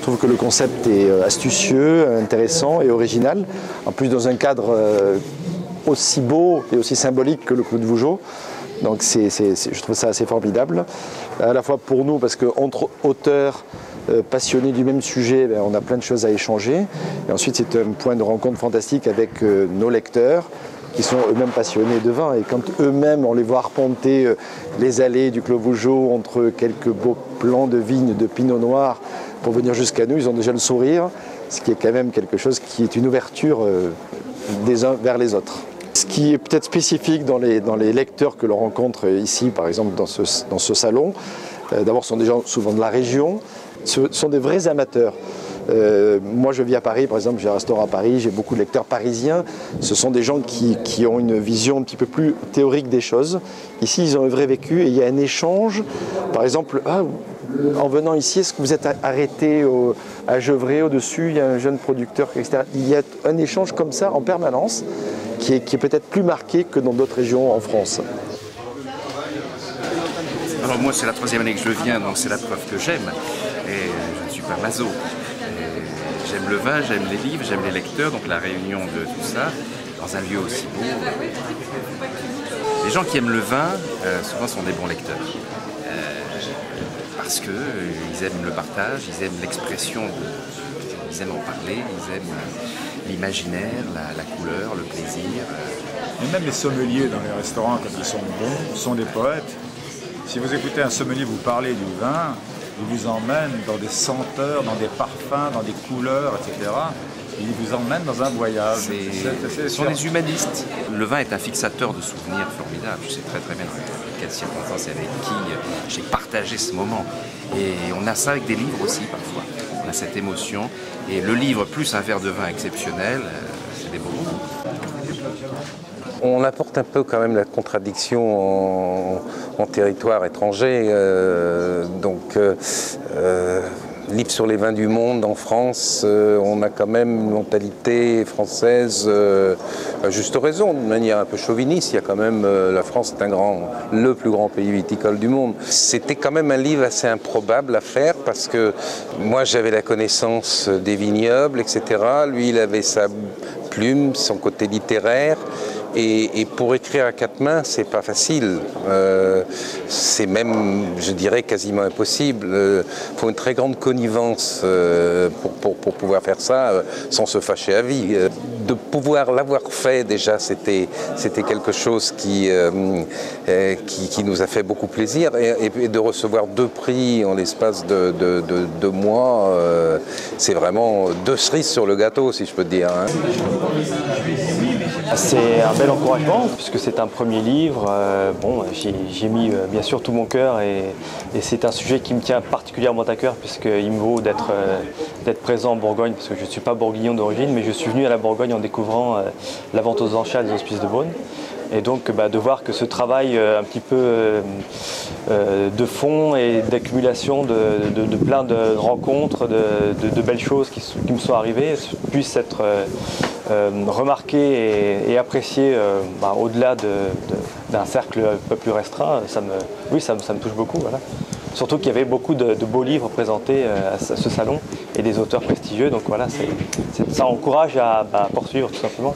Je trouve que le concept est astucieux, intéressant et original. En plus, dans un cadre aussi beau et aussi symbolique que le Clou de Vougeot. Donc je trouve ça assez formidable, à la fois pour nous parce qu'entre auteurs euh, passionnés du même sujet, ben, on a plein de choses à échanger. Et ensuite c'est un point de rencontre fantastique avec euh, nos lecteurs qui sont eux-mêmes passionnés de vin. Et quand eux-mêmes, on les voit arpenter euh, les allées du Clos Vougeot entre quelques beaux plants de vignes de pinot noir pour venir jusqu'à nous, ils ont déjà le sourire, ce qui est quand même quelque chose qui est une ouverture des uns vers les autres. Ce qui est peut-être spécifique dans les, dans les lecteurs que l'on rencontre ici, par exemple dans ce, dans ce salon, euh, d'abord ce sont des gens souvent de la région, ce sont des vrais amateurs. Euh, moi, je vis à Paris, par exemple, j'ai un restaurant à Paris, j'ai beaucoup de lecteurs parisiens. Ce sont des gens qui, qui, ont une vision un petit peu plus théorique des choses. Ici, ils ont un vrai vécu et il y a un échange. Par exemple, ah, en venant ici, est-ce que vous êtes arrêté à Gevrey au-dessus Il y a un jeune producteur, etc. Il y a un échange comme ça en permanence qui est, peut-être plus marqué que dans d'autres régions en France. Alors moi c'est la troisième année que je viens, donc c'est la preuve que j'aime. Et je ne suis pas maso. J'aime le vin, j'aime les livres, j'aime les lecteurs, donc la réunion de tout ça, dans un lieu aussi beau. Les gens qui aiment le vin, euh, souvent sont des bons lecteurs. Euh, parce qu'ils euh, aiment le partage, ils aiment l'expression, ils aiment en parler, ils aiment l'imaginaire, la, couleur, le plaisir. Et même les sommeliers dans les restaurants, quand ils sont bons, sont des poètes. Si vous écoutez un sommelier vous parler du vin, il vous emmène dans des senteurs, dans des parfums, dans des couleurs, etc. Il vous emmène dans un voyage. Ce sont des humanistes. Le vin est un fixateur de souvenirs formidable. Je sais très très bien dans quelles circonstances et avec qui j'ai partagé ce moment. Et on a ça avec des livres aussi parfois cette émotion. Et le livre plus un verre de vin exceptionnel, euh, c'est des beaux On apporte un peu quand même la contradiction en, territoire étranger. Euh, donc euh, livre sur les vins du monde en France, euh, on a quand même une mentalité française, euh, à juste raison, de manière un peu chauviniste. Il y a quand même, euh, la France est un grand, le plus grand pays viticole du monde. C'était quand même un livre assez improbable à faire parce que moi j'avais la connaissance des vignobles, etc. Lui il avait sa plume, son côté littéraire. Et, pour écrire à quatre mains, c'est pas facile. Euh, c'est même, je dirais, quasiment impossible. Il euh, faut une très grande connivence euh, pour, pouvoir faire ça sans se fâcher à vie. de pouvoir l'avoir fait déjà, c'était quelque chose qui, qui, nous a fait beaucoup plaisir. Et, de recevoir deux prix en l'espace de, deux mois, c'est vraiment deux cerises sur le gâteau, si je peux dire. Hein. C'est un bel encouragement puisque c'est un premier livre. Euh, bon, j'ai mis euh, bien sûr tout mon cœur et, c'est un sujet qui me tient particulièrement à cœur puisqu'il me vaut euh, d'être présent en Bourgogne parce que je ne suis pas bourguignon d'origine mais je suis venu à la Bourgogne en découvrant la vente aux enchères des Hospices de Beaune. Et donc bah, de voir que ce travail un petit peu de fond et d'accumulation de, plein de rencontres, de, belles choses qui, qui, me sont arrivées puisse être euh, remarqué et, euh, bah, au-delà d'un cercle un peu plus restreint, ça me, oui, ça, me touche beaucoup. Surtout qu'il y avait beaucoup de, beaux livres présentés euh, à ce salon et des auteurs prestigieux. Donc voilà, ça encourage à, bah, poursuivre tout simplement.